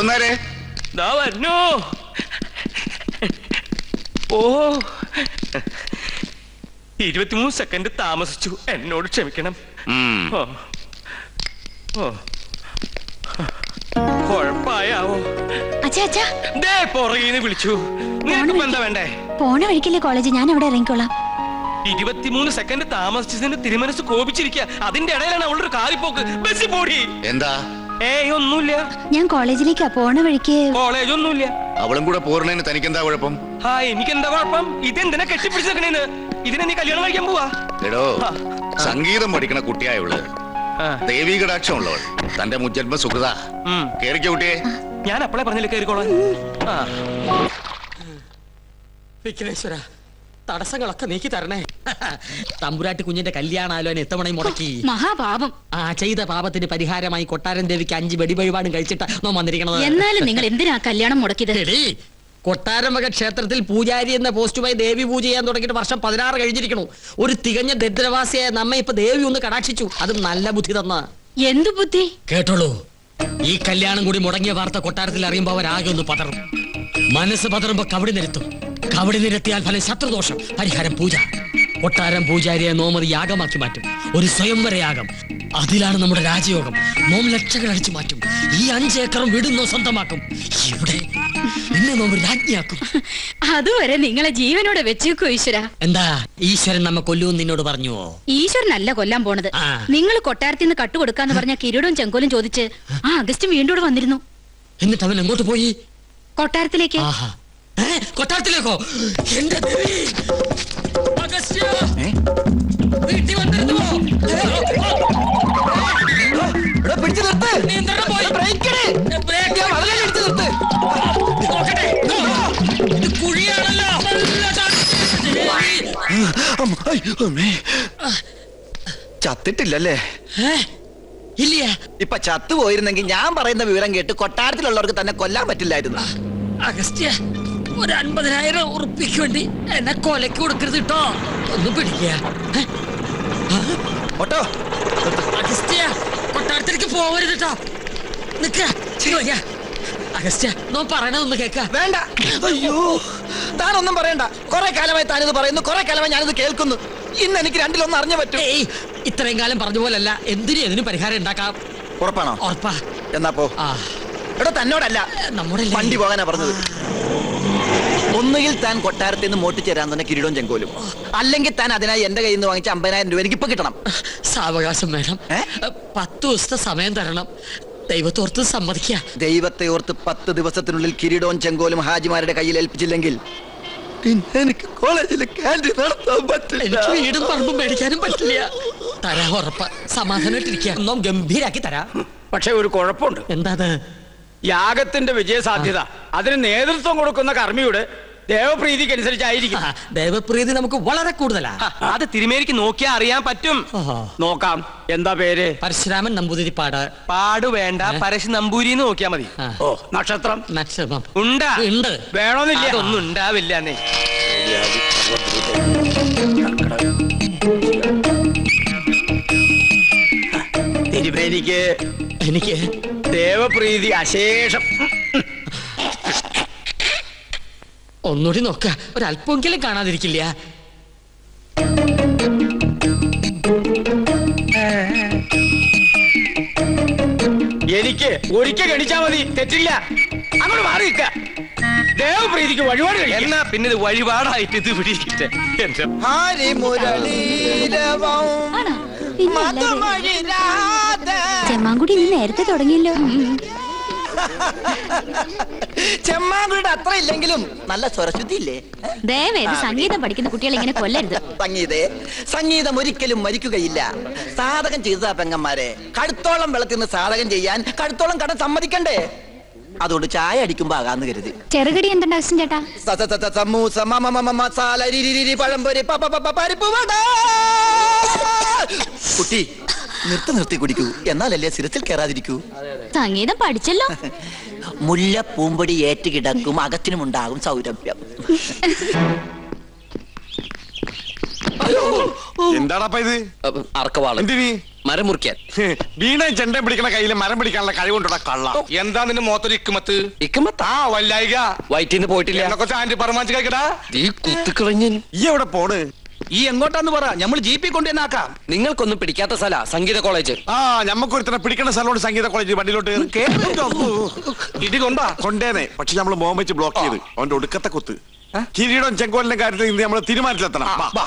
ഒന്നേരെ. ദാ ഓ. ഇരുപത്തിമൂന്ന് സെക്കൻഡ് താമസിച്ചു. എന്നോട് ക്ഷമിക്കണം. ഓ. ഓ. കൊഴപ്പായാവോ അച്ഛാ അച്ഛാ. ദേ പുറകീന്ന് വിളിച്ചു. നിനക്കിപ്പോ എന്താ വേണ്ടേ? പോണ വഴിക്കല്ലേ കോളേജ്? ഞാൻ അവിടെ ഇറങ്ങിക്കോളാം. ഇരുപത്തിമൂന്ന് സെക്കൻഡ് താമസിച്ചതിന് തിരുമനസ് കോപിച്ചിരിക്കുക അതിന്റെ ഇടയിലാണ് അവളുടെ കാലിപ്പോക്ക്. ബസ് ബസ്സിൽ പോടി. എന്താ? ഏയ് ഒന്നുമില്ല. ഞാൻ കോളേജിലേക്കാ പോണ വഴിക്ക്. കോളേജ് ഒന്നുമില്ല അവളും കൂടെ പോരണേന് തനിക്കെന്താ കുഴപ്പം? ആ എനിക്കെന്താ കുഴപ്പം? ഇതെന്തിനാ കെട്ടിപ്പിടിച്ചേക്കണേന്ന്? ഇതിനെ നീ കല്യാണം കഴിക്കാൻ പോവാ? എടോ സംഗീതം പഠിക്കണ കുട്ടിയായവൾ ദേവീ കടാക്ഷം ഉള്ളവൾ തന്റെ മുജന്മ സുഹൃത കേറിക്ക കുട്ടിയെ. ഞാൻ അപ്പളെ പറഞ്ഞില്ല കേറിക്കോളാം വിഘ്നേശ്വര. തടസ്സങ്ങളൊക്കെ നീക്കി തരണേ. തമ്പുരാട്ടി കുഞ്ഞിന്റെ കല്യാണാലോനെ എത്തവണയും മുടക്കി. മഹാപാപം. ആ ചെയ്ത പാപത്തിന് പരിഹാരമായി കൊട്ടാരൻ ദേവിക്ക് അഞ്ച് വെടിവഴിപാടും കഴിച്ചിട്ട് നോ വന്നിരിക്കണത്. എന്നാലും നിങ്ങൾ എന്തിനാ കല്യാണം മുടക്കിയത്? കൊട്ടാരം വക ക്ഷേത്രത്തിൽ പൂജാരി എന്ന പോസ്റ്റുമായി ദേവി പൂജ ചെയ്യാൻ തുടങ്ങിയിട്ട് വർഷം പതിനാറ് കഴിഞ്ഞിരിക്കണു ഒരു തികഞ്ഞ ദരിദ്രവാസിയായ നമ്മെ ഇപ്പൊ ദേവി ഒന്ന് കടാക്ഷിച്ചു. അത് നല്ല ബുദ്ധി തന്ന. എന്ത് ബുദ്ധി? കേട്ടോളൂ. ഈ കല്യാണം കൂടി മുടങ്ങിയ വാർത്ത കൊട്ടാരത്തിൽ അറിയുമ്പോൾ അവരാകെ ഒന്ന് പതറും. മനസ്സ് പതറുമ്പോ കവടി നിരത്തും. കവടി നിരത്തിയാൽ ഫലം ശത്രുദോഷം. പരിഹാരം പൂജ. കൊട്ടാരം പൂജാരിയെ നോമതി യാഗമാക്കി മാറ്റും. ഒരു സ്വയംവര യാഗം. അതിലാണ് നമ്മുടെ രാജയോഗം. നോം ലക്ഷകൾ അടിച്ചു മാറ്റും. ഈ അഞ്ചേക്കറും വീടുന്നോ സ്വന്തമാക്കും. ഇവിടെ നിന്നെ നോമ്പ് രാജ്ഞിയാക്കും. അതുവരെ നിങ്ങളെ ജീവനോടെ വെച്ചേക്കോ ഈശ്വര. എന്താ? ഈശ്വരൻ നമ്മ കൊല്ലൂ നിന്നോട് പറഞ്ഞുവോ? ഈശ്വരനല്ല കൊല്ലാൻ പോണത്. നിങ്ങൾ കൊട്ടാരത്തിൽ നിന്ന് കട്ടുകൊടുക്കാന്ന് പറഞ്ഞ കിരീടവും ചെങ്കോലും ചോദിച്ച് ആ അഗസ്റ്റും വീണ്ടും വന്നിരുന്നു. എന്നിട്ട് അവൻ എങ്ങോട്ട് പോയി? കൊട്ടാരത്തിലേക്ക്. കൊട്ടാരത്തിലേക്കോ? എന്റെ ദേവി വീട്ടിൽ വന്നിരുന്നോ. പിടിച്ചു നിർത്ത്. നിയന്ത്രണം പോയി. ബ്രേക്കിട് ബ്രേക്ക് പിടിച്ചു നിർത്ത്. നോക്കട്ടെ. ഇത് കുഴിയാണല്ലോ. ചത്തിട്ടില്ലല്ലേ? ഇല്ല ഇപ്പൊ ചത്തു പോയിരുന്നെങ്കിൽ ഞാൻ പറയുന്ന വിവരം കേട്ട് കൊട്ടാരത്തിലുള്ളവർക്ക് തന്നെ കൊല്ലാൻ പറ്റില്ലായിരുന്നു. അഗസ്ത്യ. ഒരു അൻപതിനായിരം ഉറുപ്പിക്ക് വേണ്ടി എന്നെ കൊലക്ക് കൊടുക്കരുത് കേട്ടോ. ഒന്ന് പിടിക്കുക ഓട്ടോ. അഗസ്ത്യ കൊട്ടാരത്തിലേക്ക് പോവരുത് കേട്ടോ. നിക്ക. അഗസ്ത്യ നോ പറയണതൊന്ന് കേക്ക. വേണ്ട. അയ്യോ. താനൊന്നും പറയണ്ട. കുറെ കാലമായി താനിത് പറയുന്നു. കുറെ കാലമായി ഞാനിത് കേൾക്കുന്നു. ഇന്ന് എനിക്ക് രണ്ടിലൊന്നും അറിഞ്ഞു പറ്റും. ഏയ് ഇത്രയും കാലം പറഞ്ഞ പോലല്ല. എന്തിനും എതിന് പരിഹാരം ഉണ്ടാക്കാം. ഉറപ്പാണോ? ഉറപ്പാ. എന്നാ പോ. എടോ തന്നോടല്ല. നമ്മുടെ വണ്ടി പോകാനാ പറഞ്ഞത്. ഒന്നുകിൽ താൻ കൊട്ടാരത്തിൽ നിന്ന് മോട്ടി ചേരാൻ തന്നെ കിരീടവും ചെങ്കോലും. അല്ലെങ്കിൽ താൻ അതിനായി എന്റെ കയ്യിൽ നിന്ന് വാങ്ങിച്ച അമ്പതിനായിരം രൂപ എനിക്ക് ഇപ്പൊ കിട്ടണം. സാവകാശം വേണം. പത്ത് ദിവസത്തെ സമയം തരണം. ദൈവത്തോർത്ത് സമ്മതിക്ക ദൈവത്തെ ഓർത്ത് പത്ത് ദിവസത്തിനുള്ളിൽ കിരീടവും ചെങ്കോലും ഹാജിമാരുടെ കയ്യിൽ ഏൽപ്പിച്ചില്ലെങ്കിൽ പിന്നെ എനിക്ക് കോളേജിൽ ക്യാന്റീൻ നടത്താൻ പറ്റില്ല. എനിക്ക് വീടും പറമ്പും മേടിക്കാനും പറ്റില്ല. തരാ ഉറപ്പ. സമാധാനമായിട്ടിരിക്കുക. ഒന്നും ഗംഭീരാക്കി തരാ. പക്ഷെ ഒരു കുഴപ്പമുണ്ട്. എന്താ യാഗത്തിന്റെ വിജയസാധ്യത. അതിന് നേതൃത്വം കൊടുക്കുന്ന കർമ്മിയുടെ ദേവപ്രീതിക്ക് അനുസരിച്ചായിരിക്കും ദേവപ്രീതി നമുക്ക് വളരെ കൂടുതലാ. അത് തിരുമേനിക്ക് നോക്കിയാ അറിയാൻ പറ്റും. നോക്കാം. എന്താ പേര്? പരശുരാമൻ നമ്പൂതിരി പാട്. പാട് വേണ്ട. പരശു നമ്പൂരി നോക്കിയാ മതി. ഓ നക്ഷത്രം? നക്ഷത്രം. ഉണ്ടാ. ഉണ്ട്. വേണമെന്നില്ല ഒന്നും ഉണ്ടാവില്ല തിരുമേനിക്ക് എനിക്ക് ദേവപ്രീതി അശേഷം. ഒന്നുകൂടി നോക്ക. ഒരല്പമെങ്കിലും കാണാതിരിക്കില്ല. എനിക്ക് ഒരിക്കൽ കടിച്ചാ മതി. തെറ്റില്ല. അങ്ങോട്ട് മാറി നിൽക്ക. ദേവപ്രീതിക്ക് വഴിപാട് എന്നാ പിന്നെ ഇത് വഴിപാടായിട്ട് ഇത് പിടിക്കട്ടെ എന്റെ ചെമ്മാങ്കുടി നീ നേരത്തെ തുടങ്ങിയല്ലോ. ചെമ്മാങ്കുടിയുടെ അത്ര ഇല്ലെങ്കിലും നല്ല സ്വരശുദ്ധി ഇല്ലേ ദയവേത് സംഗീതം പഠിക്കുന്ന കുട്ടികളെ ഇങ്ങനെ കൊല്ലരുത്. സംഗീതേ സംഗീതം ഒരിക്കലും മരിക്കുകയില്ല. സാധകം ചെയ്തതാ പെങ്ങന്മാരെ. കടുത്തോളം വെള്ളത്തിൽ നിന്ന് സാധകം ചെയ്യാൻ കടുത്തോളം കട സമ്മതിക്കണ്ടേ? അതുകൊണ്ട് ചായ അടിക്കുമ്പോ ആകാന്ന് കരുതി. ചെറുകടി എന്തുണ്ട് അഗസ്റ്റിൻ ചേട്ടാ? സമൂസ മസാല പഴംപൊരി പരിപ്പ് വട! കുട്ടി നിർത്തി നിർത്തി കുടിക്കൂ. എന്നാലല്ലേ സിരസിൽ കയറാതിരിക്കൂ. സംഗീതം പഠിച്ചല്ലോ. മുല്ല പൂമ്പൊടി ഏറ്റുകിടക്കും അകത്തിനും ഉണ്ടാകും സൗരഭ്യം. എന്താടാ ഇത്? അർക്കവാൾ എന്തിനീ? മരം മുറിക്കാൻ. വീണ ചെണ്ടയും പിടിക്കണ കയ്യിൽ മരം പിടിക്കാനുള്ള കള്ള. എന്താ നിന്റെ മോത്തൊരു ഇക്കുമത്ത്? ഇക്കമത്ത? ആ വല്ലായിക. വയറ്റിന്ന് പോയിട്ടില്ല. എന്നെ കൊച്ചു ആന്റി പറമാഞ്ച് കഴിക്കടാ. ഈ കുത്തിക്കളഞ്ഞൻ ഈ എവിടെ പോണ്? ഈ എങ്ങോട്ടാന്ന് പറ. നമ്മൾ ജീപ്പിൽ കൊണ്ടുവന്നാക്കാം. നിങ്ങൾക്കൊന്നും പിടിക്കാത്ത സ്ഥല സംഗീത കോളേജ്. ആ ഞമ്മക്ക് ഒരുത്തനെ പിടിക്കണ സ്ഥലമുണ്ട് സംഗീത കോളേജ് വണ്ടിയിലോട്ട് ഇടി കൊണ്ടാ? കൊണ്ടേനെ പക്ഷെ നമ്മൾ മോം വെച്ച് ബ്ലോക്ക് ചെയ്ത്. അവന്റെ ഒടുക്കത്തെ കുത്ത്. കിരീടം ചെങ്കോലിന്റെ കാര്യത്തിൽ ഇന്ന് നമ്മൾ തീരുമാനത്തിലെത്തണം. വാ.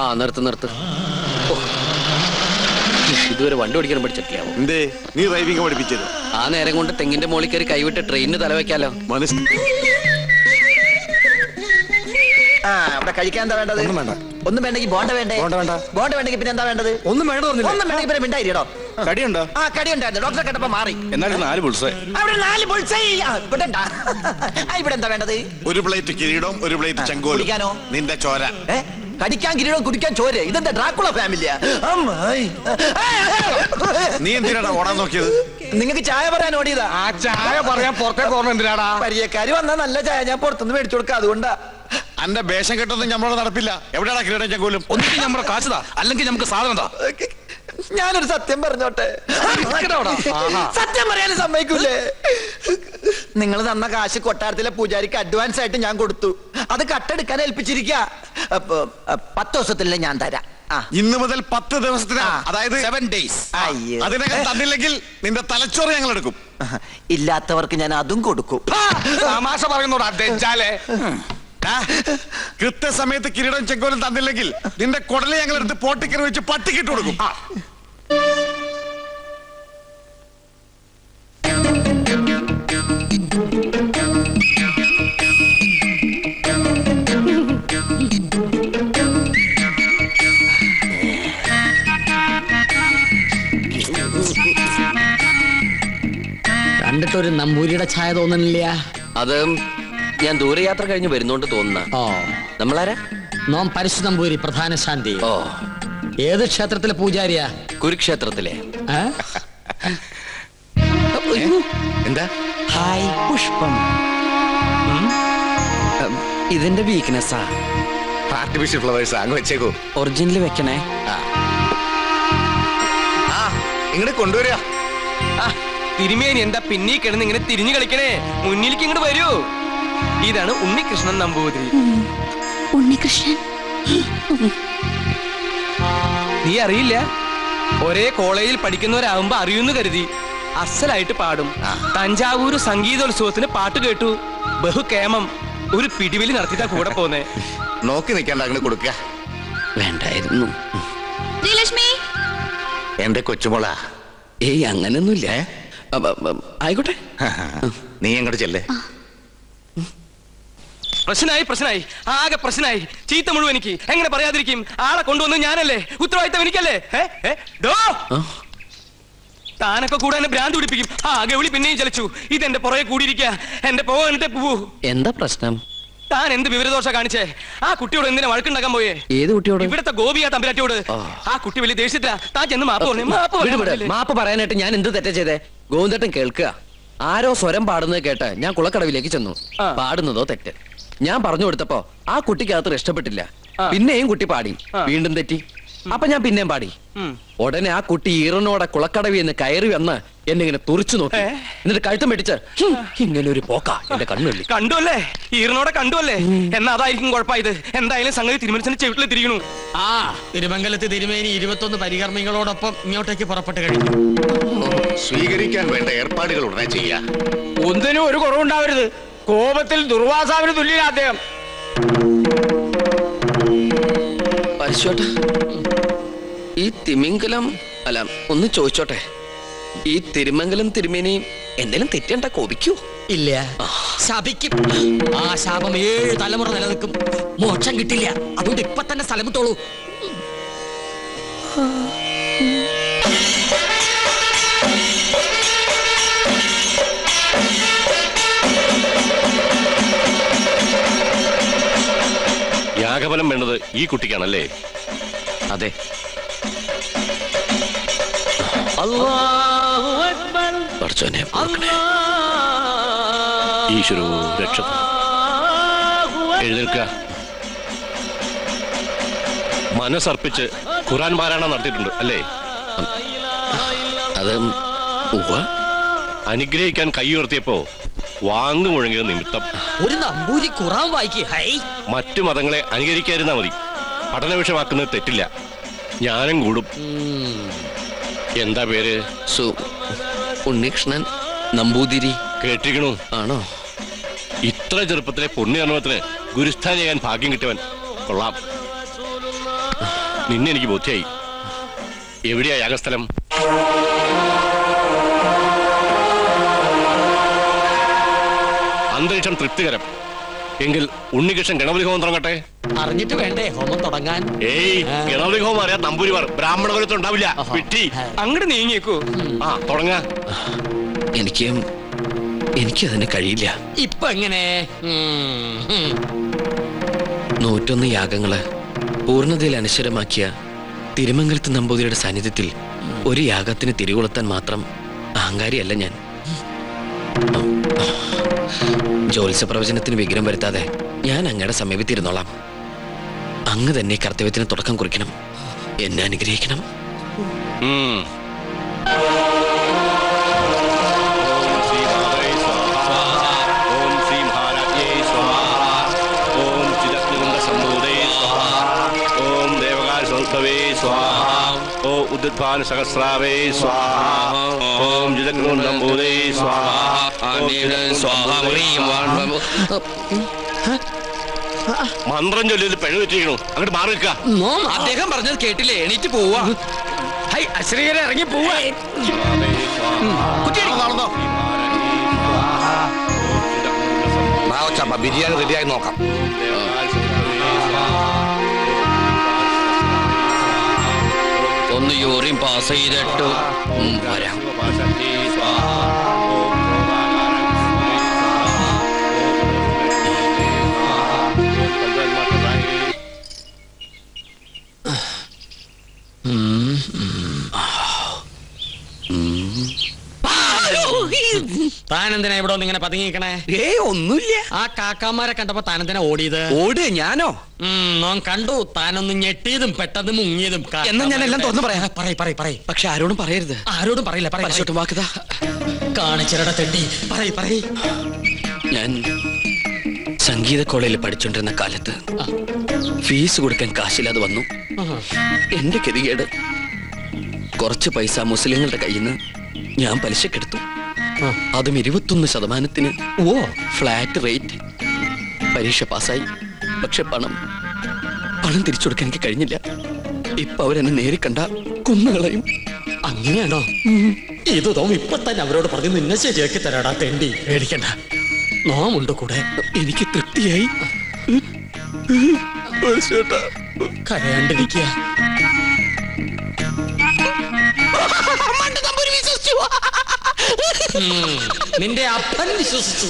ആ നിർത്ത് നിർത്ത്. ഇതുവരെ വണ്ടി ഓടിക്കാൻ പഠിച്ചിട്ടില്ല. എന്തേ? നീ ഡ്രൈവിംഗ് പഠിപ്പിച്ചത്? ആ നേരം കൊണ്ട് തെങ്ങിന്റെ മോളിൽ കയറി കൈവിട്ട് ട്രെയിനിന് തലവെക്കാലോ മനസ്സ് ആ അവിടെ കഴിക്കാൻ എന്താ വേണ്ടത്? ഒന്നും വേണ്ട. ഒന്നും വേണ്ടെങ്കിൽ ബോണ്ട വേണ്ടേ? ബോണ്ട വേണ്ട. ബോണ്ട വേണ്ടെങ്കിൽ പിന്നെ എന്താ വേണ്ടത്? ഒന്നും വേണ്ട ഒന്നും വേണ്ടെങ്കിൽ പിന്നെ മിണ്ടായിരിക്കടോ കടിയുണ്ടോ? ആ കടി ഉണ്ടായിരുന്നു ഡോക്ടറെ മാറി. എന്നാലും നാല് അവിടെ നാല് ബുൾസൈ. ആ, ഇവിടെ ആ, ഇവിടെ എന്താ വേണ്ടത്? ഒരു പ്ലേറ്റ് ഒരു പ്ലേറ്റ് ചെങ്കോലും. കുടിക്കാനോ? നിന്റെ ചോര. കടിക്കാൻ കിരീടം കുടിക്കാൻ ചോര. ഇതെന്താ ഡ്രാക്കുള ഫാമിലിയാ. നീ എന്തിനാടാ ഓടാൻ നോക്കിയത്? നിങ്ങക്ക് ചായ പറയാൻ ഓടിയതാ. ആ ചായ പറയാൻ പുറത്തേക്ക് ഓർമ്മ എന്തിനാടാ? പരിയക്കാരി വന്നാ നല്ല ചായ ഞാൻ പുറത്തുനിന്ന് മേടിച്ചു കൊടുക്കാം. അതുകൊണ്ടാ. അന്റെ വേഷം കെട്ടൊന്നും നമ്മളോട് നടപ്പില്ല. എവിടെയാ കിരീടം ചെങ്കോലും? ഒന്നിനും നമ്മുടെ കാശുതാ അല്ലെങ്കിൽ നമുക്ക് സാധനം താ ഞാനൊരു സത്യം പറഞ്ഞോട്ടെ. സത്യം പറയാൻ സമ്മതിക്കൂലേ? നിങ്ങൾ തന്ന കാശ് കൊട്ടാരത്തിലെ പൂജാരിക്ക് അഡ്വാൻസ് ആയിട്ട് ഞാൻ കൊടുത്തു. അത് കട്ടെടുക്കാൻ ഏൽപ്പിച്ചിരിക്ക. പത്ത് ദിവസത്തിലെ ഞാൻ തരാം. ഇന്ന് മുതൽ പത്ത് ദിവസത്തിന്. അതായത് സെവൻ ഡേയ്സ്. അതിനകം തന്നില്ലെങ്കിൽ നിന്റെ തലച്ചോറ് ഞങ്ങൾ എടുക്കും ഇല്ലാത്തവർക്ക് ഞാൻ അതും കൊടുക്കും. തമാശ പറയുന്നോടാ കൃത്യസമയത്ത് കിരീടം ചെങ്കോലും തന്നില്ലെങ്കിൽ നിന്റെ കുടലെ ഞങ്ങൾ എടുത്ത് പോട്ടിക്കറി വെച്ച് പട്ടിക്കിട്ട് കൊടുക്കും. കണ്ടിട്ടൊരു നമ്പൂരിയുടെ ഛായ തോന്നണില്ല അത് ഞാൻ ദൂരയാത്ര കഴിഞ്ഞ് വരുന്നോണ്ട് തോന്നുന്ന. ഓ നമ്മളാരാ? നോം പരശു നമ്പൂരി പ്രധാന ശാന്തി. ഓ. ഏത് ക്ഷേത്രത്തിലെ പൂജാരിയാ? കുരുക്ഷേത്രത്തിലെ? എന്താ? ഹായ് പുഷ്പം. ഉം, ഇതിന്റെ വീക്ക്നെസ്സാ ആർട്ടിഫിഷ്യൽ ഫ്ലവേഴ്സ് അങ്ങ് വെച്ചേക്കോ. ഒറിജിനൽ വെക്കണേ. ആ. ഇങ്ങോട്ട് കൊണ്ടുവരിക ആ, തിരുമേനി എന്താ പിന്നീ കിടന്ന് ഇങ്ങനെ തിരിഞ്ഞു കളിക്കണേ? മുന്നിലേക്ക് ഇങ്ങോട്ട് വരൂ. ഇതാണ് ഉണ്ണികൃഷ്ണൻ നമ്പൂതിരി. ഉണ്ണികൃഷ്ണൻ? നീ അറിയില്ല? ഒരേ കോളേജിൽ പഠിക്കുന്നവരാകുമ്പോ അറിയുന്നു കരുതി. അസലായിട്ട് പാടും. തഞ്ചാവൂര് സംഗീതോത്സവത്തിന് പാട്ട് കേട്ടു. ബഹുകേമം ഒരു പിടിവലി നടത്തിട്ടാ കൂടെ പോന്നെ. നോക്കി നിൽക്കാണ്ട് അങ്ങനെ കൊടുക്ക. വേണ്ടായിരുന്നു. ശ്രീലക്ഷ്മി? എന്റെ കൊച്ചുമോള. ഏയ് അങ്ങനൊന്നുമില്ല. ആയിക്കോട്ടെ. നീ അങ്ങോട്ട് ചെല്ലേ. പ്രശ്നമായി പ്രശ്നമായി ആകെ പ്രശ്നമായി ചീത്ത മുഴുവൻ എനിക്ക്. എങ്ങനെ പറയാതിരിക്കും? ആളെ കൊണ്ടുവന്ന് ഞാനല്ലേ? ഉത്തരവാദിത്തം എനിക്കല്ലേ? ഡോ! താനൊക്കെ കൂടെ എന്നെ ഭ്രാന്ത് പിടിപ്പിക്കും. ആ ഗവിളി പിന്നെയും ചലിച്ചു. ഇതെന്റെ പുറകെ കൂടിയിരിക്കുക എന്റെ പോകണ്ടേ പോവൂ. എന്താ പ്രശ്നം? താൻ എന്ത് വിവരദോഷ കാണിച്ചേ? ആ കുട്ടിയോട് എന്തിനാ വഴക്കുണ്ടാക്കാൻ പോയേ? ഏത് കുട്ടിയോട്? ഇവിടത്തെ ഗോപിയാ തമ്പുരാട്ടിയോട്. ആ. കുട്ടി വലിയ ദേഷ്യത്തില. താൻ ചെന്ന് മാപ്പ് പറഞ്ഞു. മാപ്പ് പറയാനായിട്ട് ഞാൻ എന്ത് തെറ്റ ചെയ്തേ? ഗോവിന്ദട്ടൻ കേൾക്കുക. ആരോ സ്വരം പാടുന്നത് കേട്ട് ഞാൻ കുളക്കടവിലേക്ക് ചെന്നു. പാടുന്നതോ തെറ്റ്. ഞാൻ പറഞ്ഞു കൊടുത്തപ്പോ ആ കുട്ടിക്ക് അത്ര ഇഷ്ടപ്പെട്ടില്ല പിന്നെയും കുട്ടി പാടി. വീണ്ടും തെറ്റി. അപ്പൊ ഞാൻ പിന്നെയും പാടി. ഉടനെ ആ കുട്ടി ഈറനോടെ കുളക്കടവി എന്ന് കയറി വന്ന് എന്നെ ഇങ്ങനെ തുറച്ചു നോക്കി. എന്നിട്ട് കഴുത്തം പിടിച്ച് "ഹും, ഇങ്ങനെ ഒരു പോക്ക എന്റെ കണ്ണുള്ളി. കണ്ടു അല്ലേ? കണ്ടുവല്ലേ കണ്ടു അല്ലേ? എന്നാ അതായിരിക്കും കുഴപ്പമായത് എന്തായാലും സംഗതി തിരുമനസിന്റെ ചെവിട്ടിൽ തിരിയണു ആ തിരുമംഗലത്ത് തിരുമേനി ഇരുപത്തൊന്ന് പരികർമ്മികളോടൊപ്പം ഇങ്ങോട്ടേക്ക് പുറപ്പെട്ട് കഴിഞ്ഞു. സ്വീകരിക്കാൻ വേണ്ട ഏർപ്പാടുകൾ ഉടനെ ചെയ്യാ ഒന്നിനും ഒരു കുറവുണ്ടാവരുത്. കോപത്തിൽ ദുർവാസാവിന് തുല്യ അദ്ദേഹം. പരശോട്ട. ഈ തിമിംഗലം അല്ല ഒന്ന് ചോദിച്ചോട്ടെ. ഈ തിരുമംഗലം തിരുമേനി എന്തെങ്കിലും തെറ്റണ്ട കോപിക്കൂ? ഇല്ല. ശപിക്കും. ആ ശാപം ഏഴ് തലമുറ നിലനിൽക്കും. മോക്ഷം കിട്ടില്ല. അതുകൊണ്ട് ഇപ്പൊ തന്നെ സ്ഥലം വിട്ടോളൂ. യാഗഫലം വേണ്ടത് ഈ കുട്ടിക്കാണല്ലേ? അതെ. പഠിച്ചോനെ. ഈശ്വരോ രക്ഷ. എഴുന്നേൽക്ക മനസ്സർപ്പിച്ച് ഖുറാൻ പാരായണം നടത്തിയിട്ടുണ്ട് അല്ലേ? അത് അനുഗ്രഹിക്കാൻ കൈ ഉയർത്തിയപ്പോ വാങ്ങു മുഴങ്ങിയ നിമിത്തം. ഒരു നമ്പൂരി ഖുറാൻ വായിക്കേ ഹൈ മറ്റു മതങ്ങളെ അനുകരിക്കാതിരുന്നാ മതി. പഠന വിഷയമാക്കുന്നത് തെറ്റില്ല. ജ്ഞാനം കൂടും. എന്താ പേര്? സു ഉണ്ണികൃഷ്ണൻ നമ്പൂതിരി. കേട്ടിരിക്കണു. ആണോ? ഇത്ര ചെറുപ്പത്തിലെ പുണ്യകർമ്മത്തിന് ഗുരുസ്ഥാൻ ചെയ്യാൻ ഭാഗ്യം കിട്ടിയവൻ കൊള്ളാം. നിന്നെ എനിക്ക് ബോധ്യായി. എവിടെയാ യാഗസ്ഥലം? അന്തരീക്ഷം തൃപ്തികരം. എങ്കിൽ ഉണ്ണികൃഷ്ണൻ ഗണപതി ഹോമം തുടങ്ങട്ടെ? അറിഞ്ഞിട്ട് വേണ്ടേ ഹോമം തുടങ്ങാൻ? ഏയ് ഗണപതി ഹോമം അറിയാൻ നമ്പൂരിമാർ ബ്രാഹ്മണ കുലത്തിൽ ഉണ്ടാവില്ല. വിട്ടി. അങ്ങോട്ട് നീങ്ങിയേക്കൂ. ആ തുടങ്ങ. എനിക്ക് എനിക്ക് അതിന് കഴിയില്ല. ഇപ്പൊ എങ്ങനെ. നൂറ്റൊന്ന് യാഗങ്ങൾ പൂർണതയിൽ അനശ്വരമാക്കിയ തിരുമംഗലത്ത് നമ്പൂതിരിയുടെ സാന്നിധ്യത്തിൽ ഒരു യാഗത്തിന് തിരികൊളുത്താൻ മാത്രം അഹങ്കാരിയല്ല ഞാൻ. ജ്യോത്സ്യ വിഘ്നം വരുത്താതെ ഞാൻ അങ്ങയുടെ സമീപത്തിരുന്നോളാം. അങ്ങ് തന്നെ കർത്തവ്യത്തിന് തുടക്കം കുറിക്കണം. എന്നെ അനുഗ്രഹിക്കണം. ഉദ്ധാന സഹസ്രാവേ സ്വാഹ. ഓം ചിദഗ്നികുണ്ഡസംഭൂതേ ഭൂതേ സ്വാഹ. മന്ത്രം ചൊല്ലിയത് പിഴ വെച്ചിരിക്കണു. അങ്ങോട്ട് മാറി നിൽക്കുക അദ്ദേഹം പറഞ്ഞത് കേട്ടില്ലേ? എണീറ്റ് പോവാ. ഹൈ അശ്രീകരെ ഇറങ്ങി പോവാ. ബിരിയാണി റെഡിയായി നോക്കാം. ഒന്ന് യൂറിൻ പാസ് ചെയ്തിട്ട് വരാം. താൻ എന്തിനാ ഇവിടെ ഒന്ന് ഇങ്ങനെ പതുങ്ങിക്കണേ ഏ ഒന്നുമില്ല. ആ കാക്കാമാരെ കണ്ടപ്പോ താനെന്തിനാ ഓടിയത്? ഓട് ഞാനോ? നോൻ കണ്ടു. താനൊന്ന് ഞെട്ടിയതും പെട്ടെന്ന് മുങ്ങിയതും എന്നാ ഞാൻ എല്ലാം തുറന്നു പറയാം. പറയ പറയ പറയ. പക്ഷെ ആരോടും പറയരുത്. ആരോടും പറയില്ല പറയോട്ട് വാക്കുതാ കാണിച്ചിരട തെണ്ടി. പറയ പറയ. ഞാൻ സംഗീത കോളേജിൽ പഠിച്ചോണ്ടിരുന്ന കാലത്ത് ഫീസ് കൊടുക്കാൻ കാശില്ലാതെ വന്നു. എന്റെ ഗതികേട്. കുറച്ച് പൈസ മുസ്ലിങ്ങളുടെ കയ്യിൽ നിന്ന് ഞാൻ പലിശക്കെടുത്തു. അതും ഇരുപത്തൊന്ന് ശതമാനത്തിന്. ഓ ഫ്ലാറ്റ് റേറ്റ്. പരീക്ഷ പാസ്സായി. പക്ഷെ പണം പണം തിരിച്ചു കൊടുക്കാൻ എനിക്ക് കഴിഞ്ഞില്ല. ഇപ്പൊ അവരെന്നെ നേരി കണ്ട കുന്നുകളയും അങ്ങനെയാണോ? ഇത് തോം ഇപ്പൊ തന്നെ അവരോട് പറഞ്ഞു നിന്നെ ശരിയാക്കി തരാടാ തെണ്ടി. പേടിക്കണ്ട. നോമുണ്ട് കൂടെ. എനിക്ക് തൃപ്തിയായി. കരയാണ്ടിരിക്കുക. നിന്റെ അപ്പൻ വിശ്വസിച്ചു.